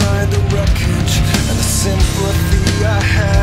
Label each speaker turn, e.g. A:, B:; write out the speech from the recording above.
A: inside the wreckage and the sympathy I have.